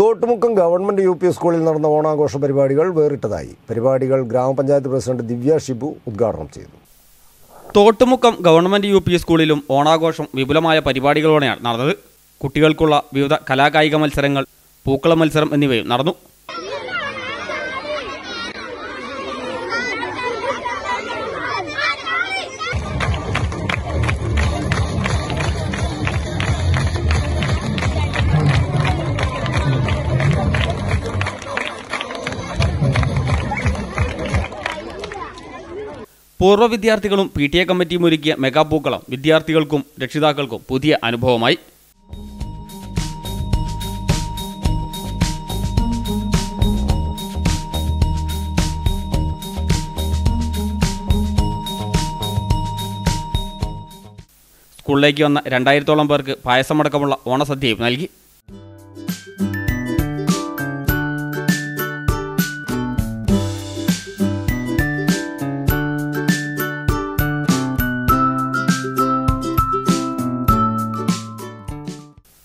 Thottumukkam government U P സ്കൂളിൽ നടന്ന ഓണാഘോഷ പരിപാടികൾ വേറിട്ടതായി. പരിപാടികൾ ഗ്രാമപഞ്ചായത്ത് പ്രസിഡന്റ് ദിവ്യ ഷിബു ഉദ്ഘാടനം ചെയ്തു. തോട്ടുമുക്കം ഗവൺമെന്റ് യു പി സ്കൂളിലും ഓണാഘോഷം വിപുലമായ പരിപാടികളോടെയാണ് നടന്നത്. കുട്ടികൾക്കുള്ള വിവിധ കലാകായിക മത്സരങ്ങൾ പൂക്കള മത്സരം എന്നിവയും നടന്നു. പൂർവ വിദ്യാർത്ഥികളും പി ടി എ കമ്മിറ്റിയും ഒരുക്കിയ മെഗാ പൂക്കളം വിദ്യാർത്ഥികൾക്കും രക്ഷിതാക്കൾക്കും പുതിയ അനുഭവമായി. സ്കൂളിലേക്ക് വന്ന രണ്ടായിരത്തോളം പേർക്ക് പായസമടക്കമുള്ള ഓണസദ്യയും നൽകി.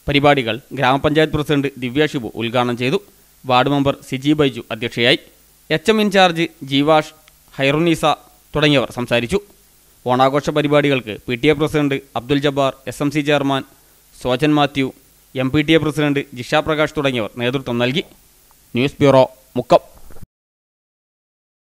പരിപാടികൾ ഗ്രാമപഞ്ചായത്ത് പ്രസിഡന്റ് ദിവ്യ ഷിബു ഉദ്ഘാടനം ചെയ്തു. വാർഡ് മെമ്പർ സിജി ബൈജു അധ്യക്ഷയായി. H M in charge Jeevash Hairunnisa തുടങ്ങിയവർ സംസാരിച്ചു. ഓണാഘോഷ പരിപാടികൾക്ക് P T A president Abdul Jabbar S M C chairman Sojan Mathew M P T A president Jisha Prakash തുടങ്ങിയവർ നേതൃത്വം നൽകി. News bureau Mukkam.